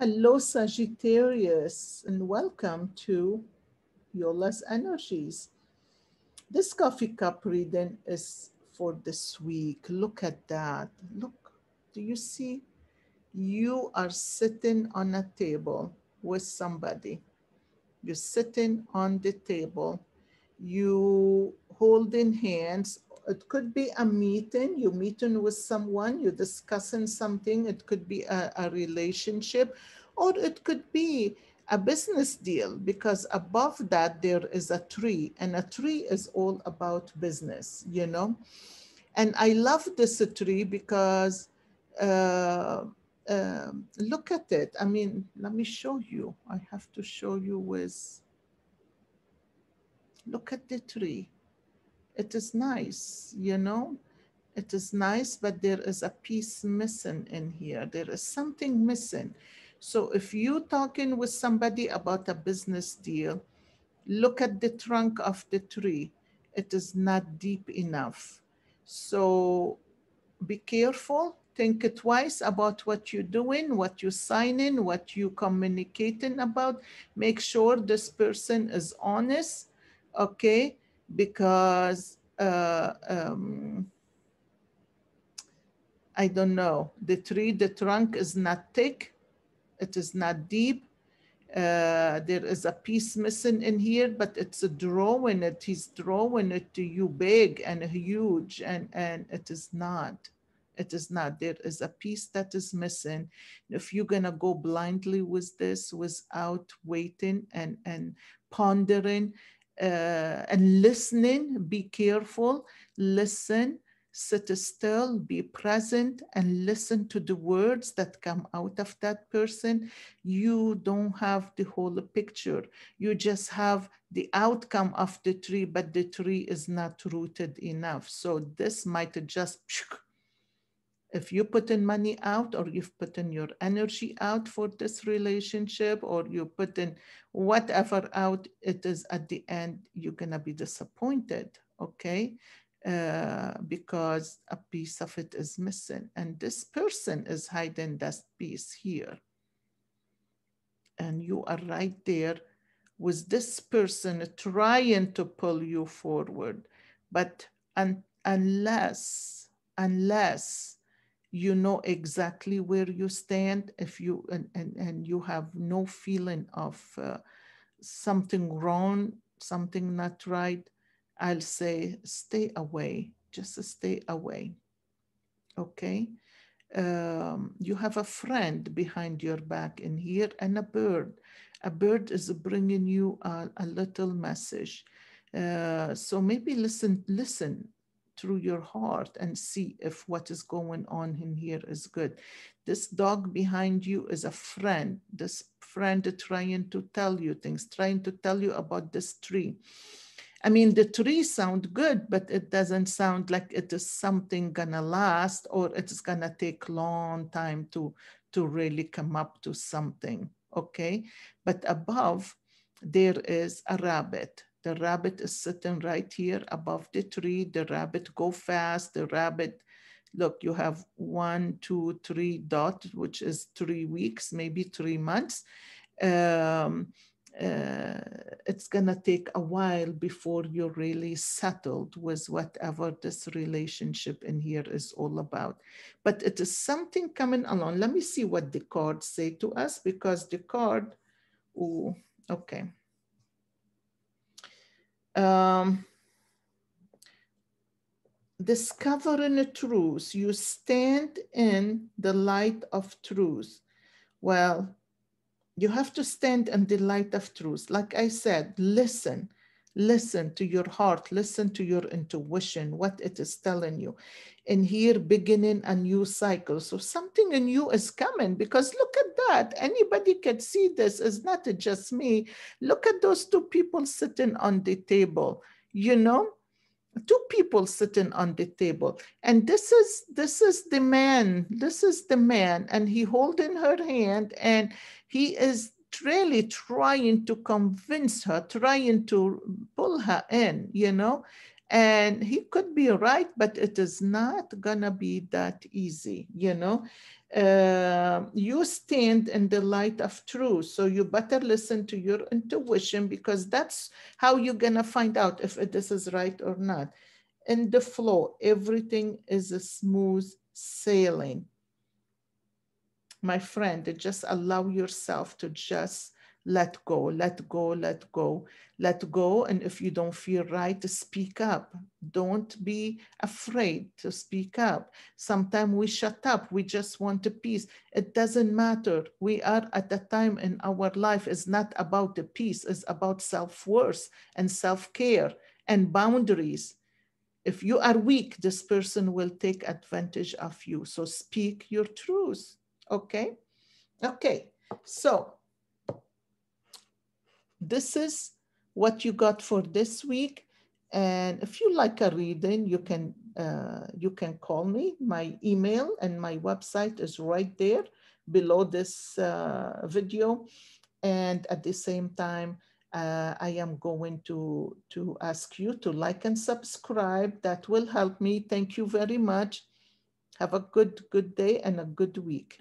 Hello, Sagittarius, and welcome to Yola's Energies. This coffee cup reading is for this week. Look at that. Look, do you see? You are sitting on a table with somebody. You're sitting on the table. You holding hands it could be a meeting, you're meeting with someone, you're discussing something, it could be a, a relationship, or it could be a business deal because above that there is a tree and a tree is all about business, you know? And I love this tree because uh, uh, look at it. I mean, let me show you. I have to show you with, look at the tree it is nice, you know? It is nice, but there is a piece missing in here. There is something missing. So if you're talking with somebody about a business deal, look at the trunk of the tree. It is not deep enough. So be careful. Think twice about what you're doing, what you're signing, what you're communicating about. Make sure this person is honest, okay? Because uh, um, I don't know, the tree, the trunk is not thick, it is not deep. Uh, there is a piece missing in here, but it's a drawing it. He's drawing it to you big and huge, and, and it is not. It is not. There is a piece that is missing. If you're gonna go blindly with this without waiting and, and pondering, uh, and listening, be careful, listen, sit still, be present, and listen to the words that come out of that person. You don't have the whole picture. You just have the outcome of the tree, but the tree is not rooted enough. So this might just if you put in money out or you've put in your energy out for this relationship or you put in whatever out it is at the end you're going to be disappointed okay? Uh, because a piece of it is missing and this person is hiding that piece here. And you are right there with this person trying to pull you forward but un- unless unless you know exactly where you stand if you and, and, and you have no feeling of uh, something wrong something not right i'll say stay away. Just stay away. Okay? Um, you have a friend behind your back in here and a bird. A bird is bringing you a, a little message. Uh, so maybe listen listen through your heart and see if what is going on in here is good. This dog behind you is a friend, this friend trying to tell you things, trying to tell you about this tree. I mean, the tree sound good, but it doesn't sound like it is something gonna last or it's gonna take long time to, to really come up to something, okay? But above, there is a rabbit the rabbit is sitting right here above the tree. The rabbit go fast. The rabbit, look, you have one, two, three dot, which is three weeks, maybe three months. Um, uh, it's gonna take a while before you're really settled with whatever this relationship in here is all about. But it is something coming along. Let me see what the cards say to us because the card, oh, okay um, discovering the truth. You stand in the light of truth. Well, you have to stand in the light of truth. Like I said, listen, listen to your heart, listen to your intuition, what it is telling you. And here, beginning a new cycle. So something new is coming because look at that. Anybody can see this. It's not just me. Look at those two people sitting on the table, you know? two people sitting on the table and this is this is the man this is the man and he holding her hand and he is really trying to convince her, trying to pull her in, you know. And he could be right, but it is not gonna be that easy, you know? Uh, you stand in the light of truth. So you better listen to your intuition because that's how you're gonna find out if this is right or not. In the flow, everything is a smooth sailing. My friend, just allow yourself to just let go, let go, let go, let go. And if you don't feel right, speak up. Don't be afraid to speak up. Sometimes we shut up. We just want a peace. It doesn't matter. We are at a time in our life is not about the peace. It's about self-worth and self-care and boundaries. If you are weak, this person will take advantage of you. So speak your truth. Okay. Okay. So this is what you got for this week. And if you like a reading, you can uh, you can call me. My email and my website is right there below this uh, video. And at the same time, uh, I am going to, to ask you to like and subscribe. That will help me. Thank you very much. Have a good, good day and a good week.